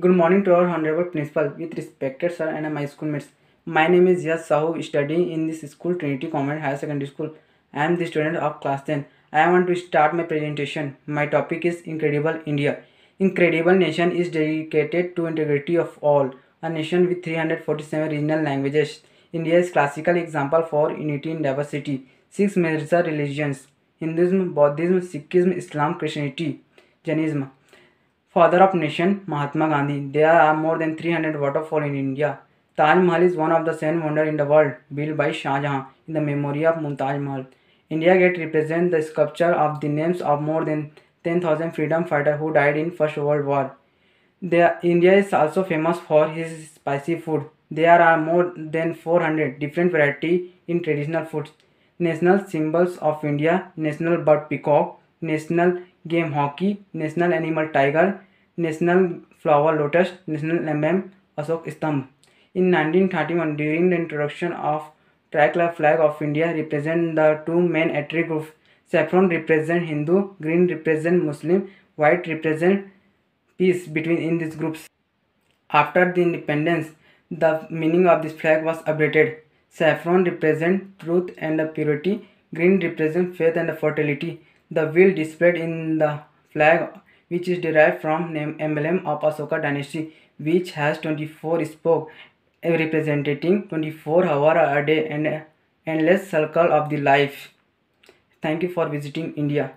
Good morning to our honorable principal, with respected sir and my schoolmates. My name is Yas Sahu, studying in this school Trinity Convent Higher Secondary School. I am the student of class 10. I want to start my presentation. My topic is Incredible India. Incredible nation is dedicated to integrity of all. A nation with 347 regional languages. India is classical example for unity in diversity. Six major religions: Hinduism, Buddhism, Sikhism, Islam, Christianity, Jainism. Father of nation Mahatma Gandhi they are are more than three hundred waterfall in India Taj Mahal is one of the seven wonder in the world built by Shah Jahan in the memory of Mumtaz Mahal India gate represent the sculpture of the names of more than ten thousand freedom fighter who died in first world war the India is also famous for his spicy food they are are more than four hundred different variety in traditional food national symbols of India national bird peacock national game hockey national animal tiger national flower lotus, national emblem Ashok Stambh. In 1931, during the introduction of tricolor flag of India, represent the two main groups. Saffron represent Hindu, green represent Muslim, white represent peace between in these groups. After the independence, the meaning of this flag was updated. Saffron represent truth and purity, green represent faith and fertility. The wheel displayed in the flag, which is derived from name emblem of Asoka dynasty, which has 24 spokes representing 24 hours a day and endless circle of the life. Thank you for visiting India.